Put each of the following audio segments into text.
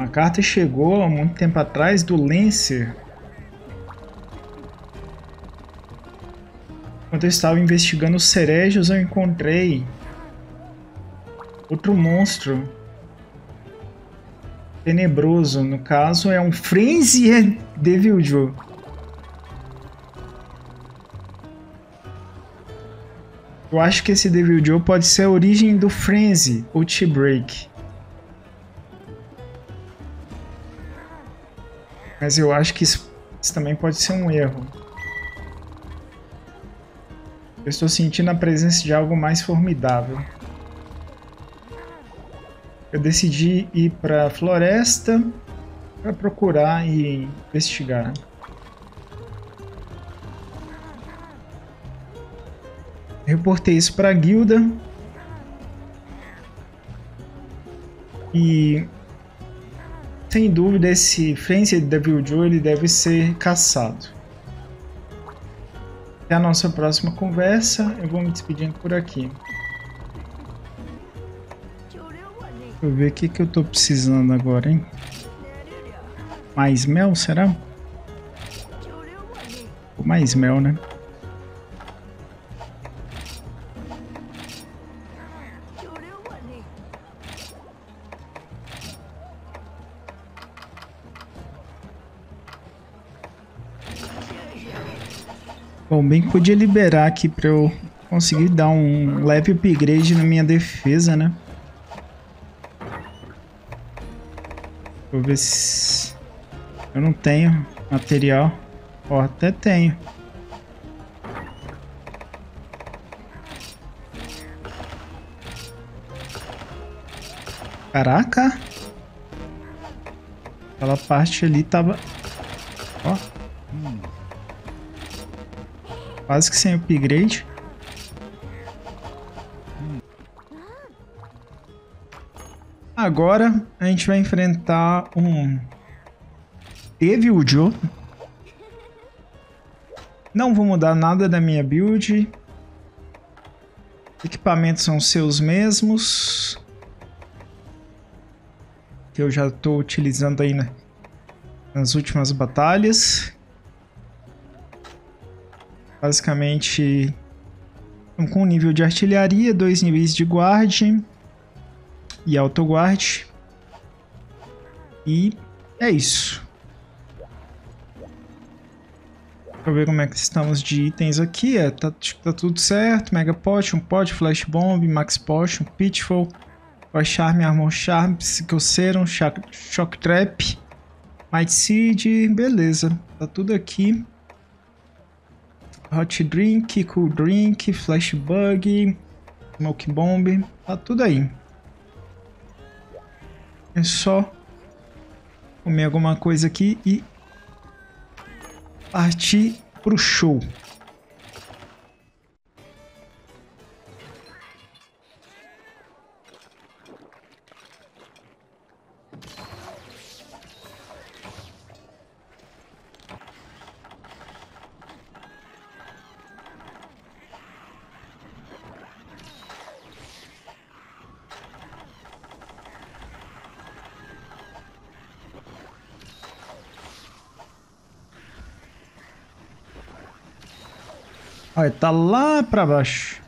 A carta chegou há muito tempo atrás do Lancer. Quando eu estava investigando os cerejos, eu encontrei outro monstro tenebroso. No caso, é um Frenzy Devil Joe. Eu acho que esse Devil Joe pode ser a origem do Frenzy, ou T-Break. Mas eu acho que isso, isso, também pode ser um erro. Eu estou sentindo a presença de algo mais formidável. Eu decidi ir para a floresta para procurar e investigar. reportei isso para a guilda. E sem dúvida esse Frenzy Devil Joe ele deve ser caçado. Até a nossa próxima conversa, eu vou me despedindo por aqui. Deixa eu ver o que, que eu tô precisando agora, hein? Mais mel, será? Mais mel, né? Bom, bem podia liberar aqui pra eu conseguir dar um leve upgrade na minha defesa, né? Vou ver se... Eu não tenho material. Ó, até tenho. Caraca! Aquela parte ali tava... Quase que sem upgrade. Agora a gente vai enfrentar um Evil Joe. Não vou mudar nada da minha build. Equipamentos são seus mesmos. Que eu já estou utilizando aí nas últimas batalhas. Basicamente, com um nível de artilharia, dois níveis de guarde e autoguarde. E é isso. Deixa eu ver como é que estamos de itens aqui. É, tá, tá tudo certo. Mega Potion, Pot, Flash Bomb, Max Potion, Pitfall, Power Charm, Armor Charm, Psycho Serum, Shock, Shock Trap, Might Seed. Beleza, tá tudo aqui. Hot Drink, Cool Drink, Flash Bug, Smoke Bomb, tá tudo aí. É só comer alguma coisa aqui e partir pro show. Olha, tá lá pra baixo.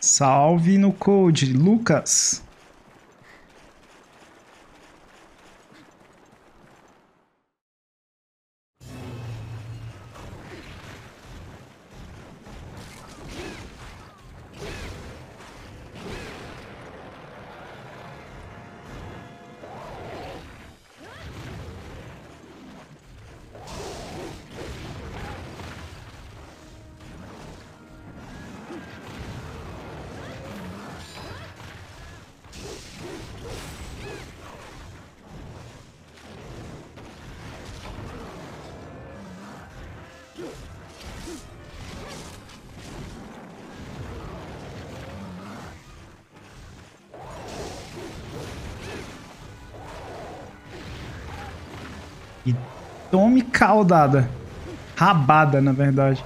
Salve no code, Lucas. E tome caudada. Rabada, na verdade.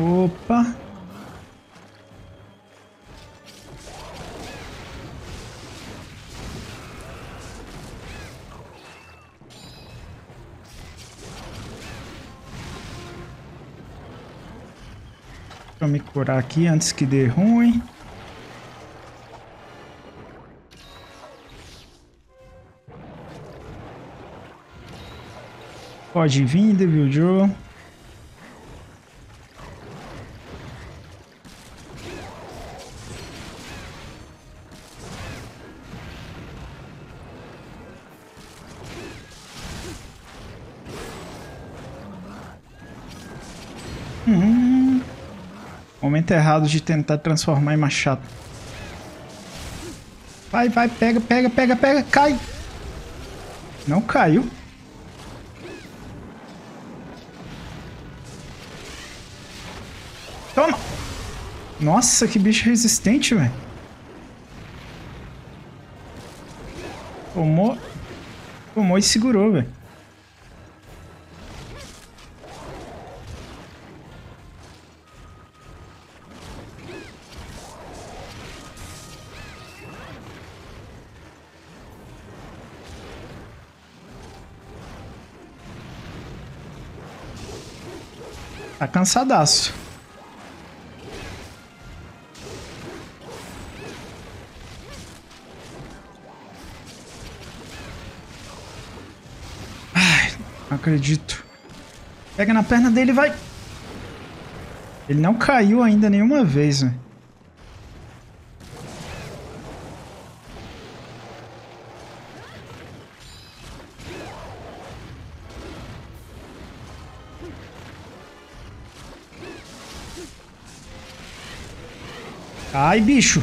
Opa. Deixa eu me curar aqui antes que dê ruim. Pode vir, Devil Joe. Momento errado de tentar transformar em machado. Vai, vai, pega, pega, pega, pega, cai. Não caiu. Toma. Nossa, que bicho resistente, velho. Tomou. Tomou e segurou, velho. Tá cansadaço. Ai, não acredito. Pega na perna dele, vai. Ele não caiu ainda nenhuma vez, velho. Ai, bicho.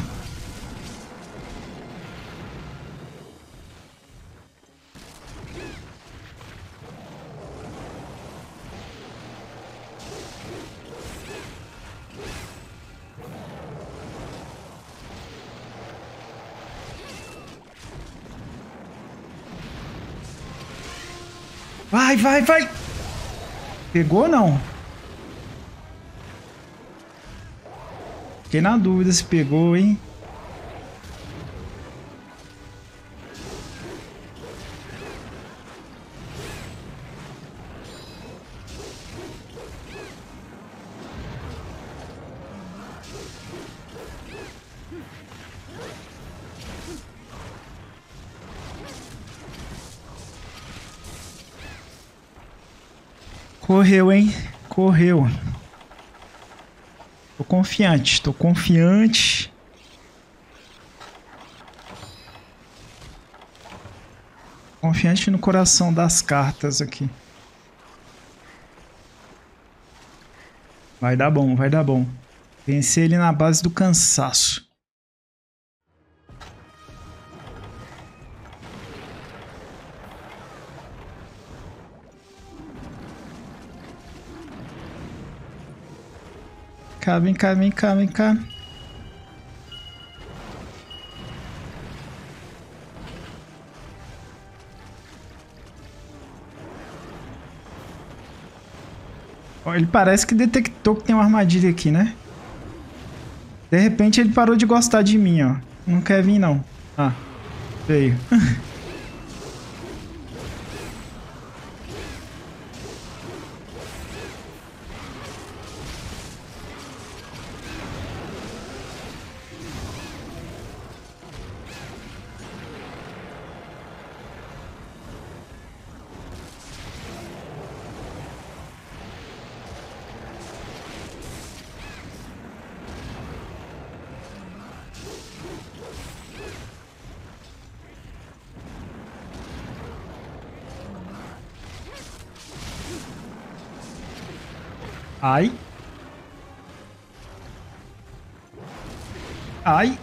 Vai, vai, vai. Pegou ou não? Fiquei na dúvida se pegou, hein? Correu, hein? Correu. Confiante, tô confiante. Confiante no coração das cartas aqui. Vai dar bom, vai dar bom. Vencer ele na base do cansaço. Cá, vem cá, vem cá, vem cá. Ele parece que detectou que tem uma armadilha aqui, né? De repente ele parou de gostar de mim, ó. Não quer vir, não. Ah, veio. Ai. Ai.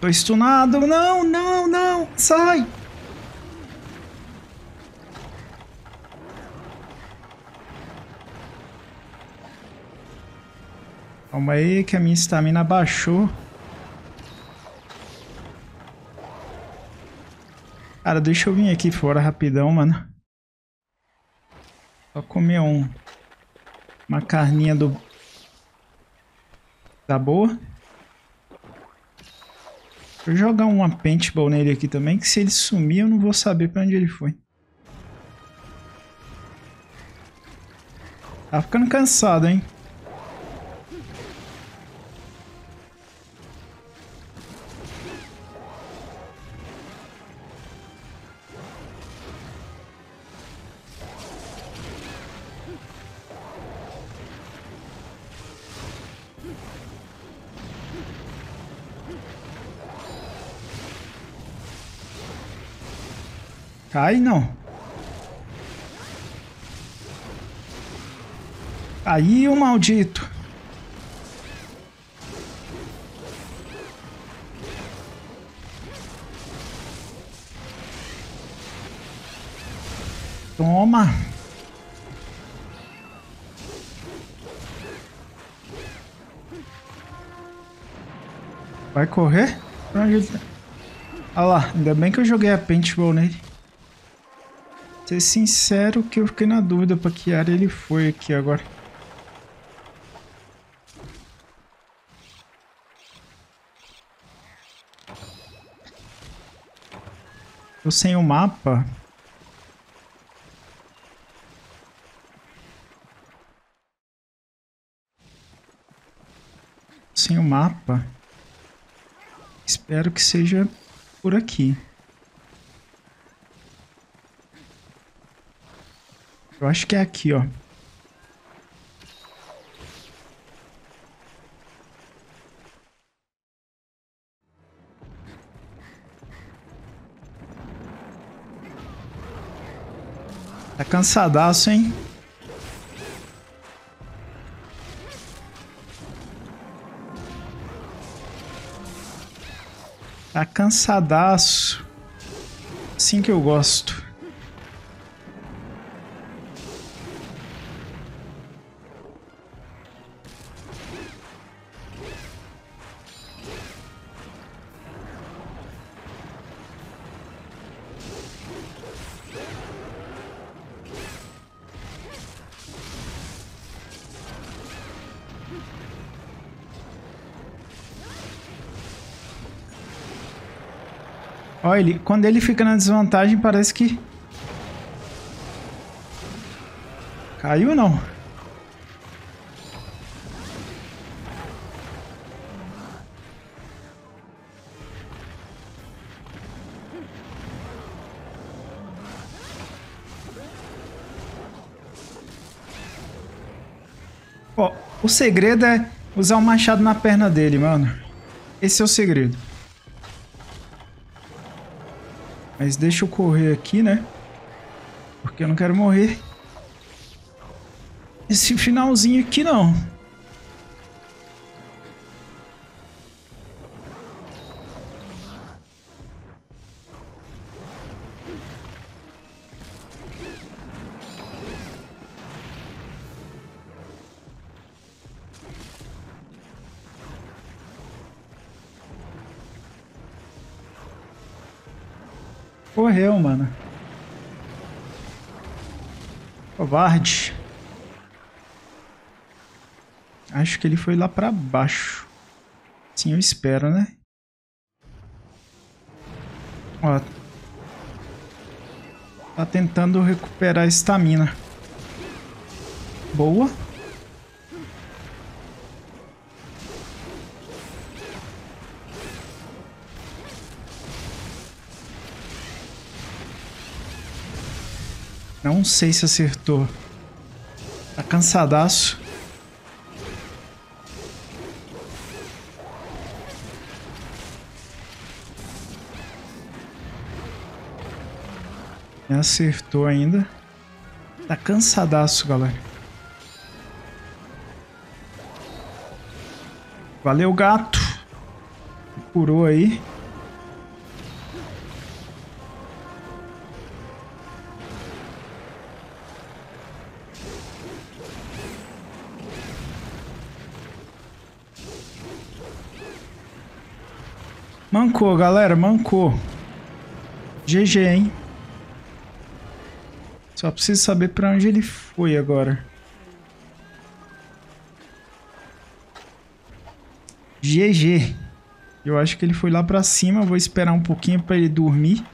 Tô stunado. Não, não, não. Sai. Calma aí que a minha estamina baixou. Cara, deixa eu vir aqui fora rapidão, mano. Só comer um... Uma carninha do... Tá boa? Vou jogar uma paintball nele aqui também, que se ele sumir eu não vou saber pra onde ele foi. Tá ficando cansado, hein? Cai não. Caiu, maldito. Toma. Vai correr? Olha lá, ainda bem que eu joguei a paintball nele. Ser sincero que eu fiquei na dúvida pra que área ele foi aqui agora. Tô sem o mapa. Sem o mapa. Espero que seja por aqui. Eu acho que é aqui, ó. Tá cansadaço, hein? Tá cansadaço. Assim que eu gosto. Olha, ele, quando ele fica na desvantagem, parece que... Caiu ou não? Ó, o segredo é usar o machado na perna dele, mano. Esse é o segredo. Mas deixa eu correr aqui, né? Porque eu não quero morrer. Esse finalzinho aqui não. Correu, mano. Covarde. Acho que ele foi lá pra baixo. Sim, eu espero, né? Ó. Tá tentando recuperar a estamina. Boa. Não sei se acertou. Tá cansadaço. Me acertou ainda. Tá cansadaço, galera. Valeu, gato. Curou aí. Mancou, galera, mancou. GG, hein? Só preciso saber pra onde ele foi agora. GG. Eu acho que ele foi lá pra cima. Vou esperar um pouquinho pra ele dormir.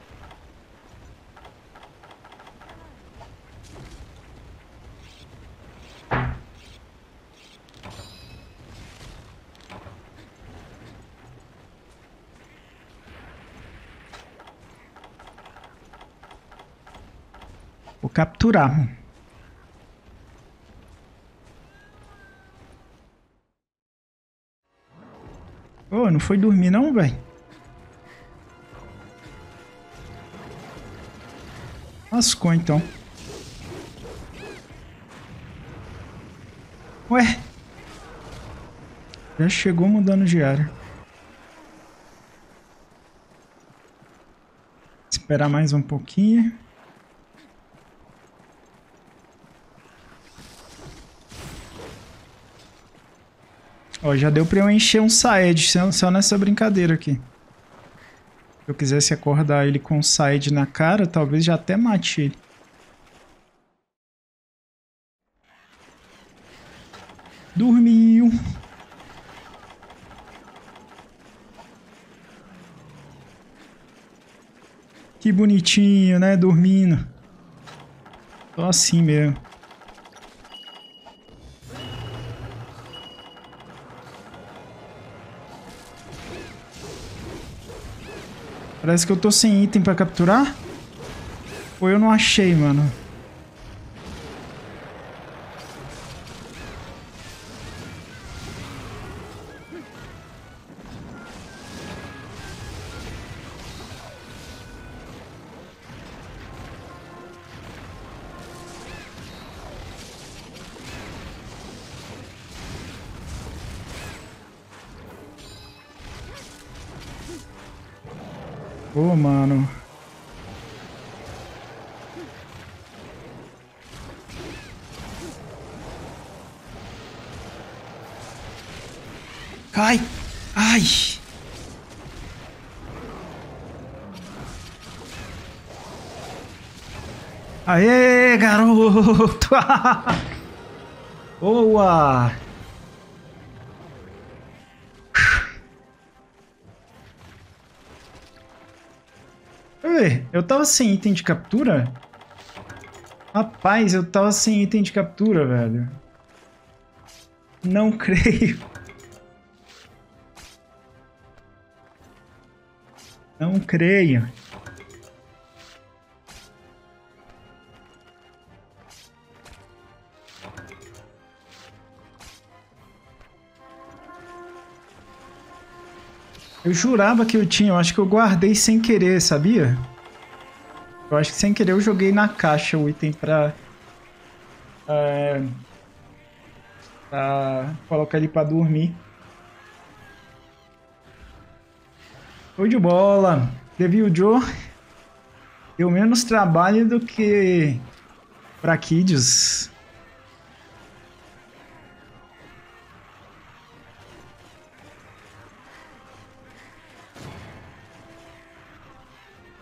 Vou capturar. Ô, oh, não foi dormir não, velho? Lascou, então. Ué? Já chegou mudando de área. Esperar mais um pouquinho. Ó, já deu pra eu encher um Saed só nessa brincadeira aqui. Se eu quisesse acordar ele com um Saed na cara, talvez já até mate ele. Dormiu. Que bonitinho, né? Dormindo. Tô assim mesmo. Parece que eu tô sem item pra capturar. Ou eu não achei, mano. Pô, mano. Cai! Ai! Aê, garoto! Boa! Eu tava sem item de captura? Rapaz, eu tava sem item de captura, velho. Não creio. Não creio. Eu jurava que eu tinha, eu acho que eu guardei sem querer, sabia? Eu acho que sem querer eu joguei na caixa o item pra... É, pra colocar ele pra dormir. Foi de bola. Devil Joe deu menos trabalho do que Braquídeos.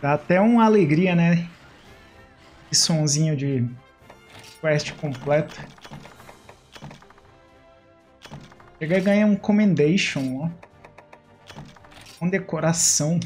Dá até uma alegria, né? Que sonzinho de quest completo. Cheguei a ganhar um commendation, ó. Com decoração.